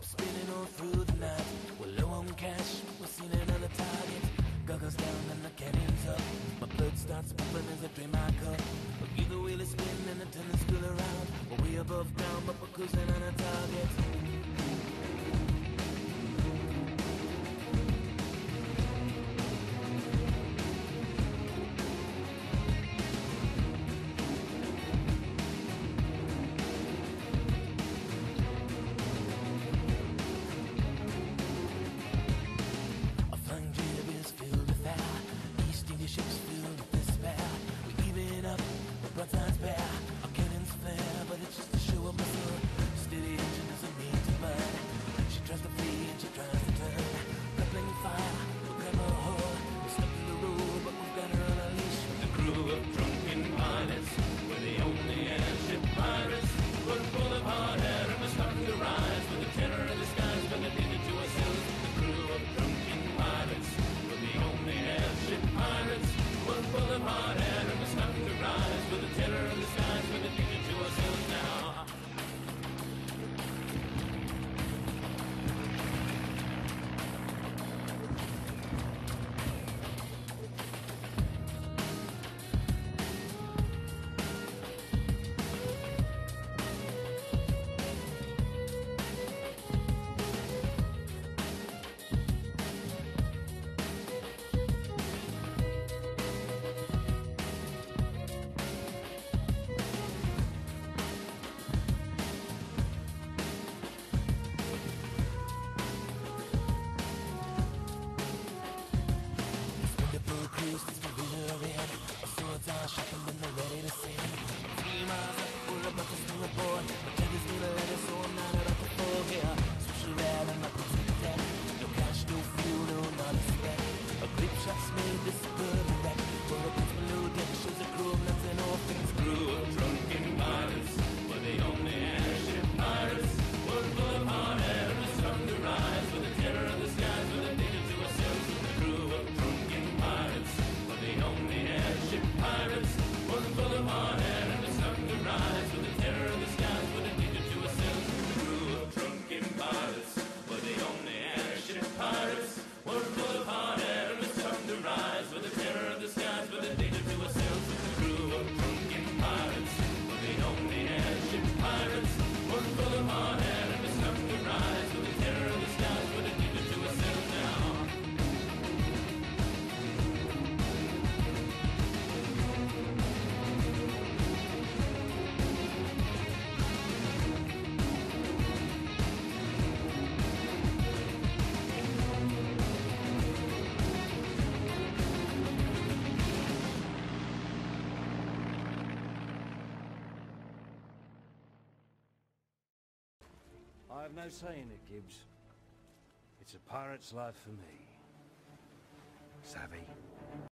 up, spinning all through the night. We're low on cash, we're seeing another target. Goggles down and the cannons up. My blood starts pumping as I drain my cup. But either wheel is spinning and the tennis wheel around. We're way above ground, but we're cruising on a target. I have no say in it, Gibbs. It's a pirate's life for me. Savvy?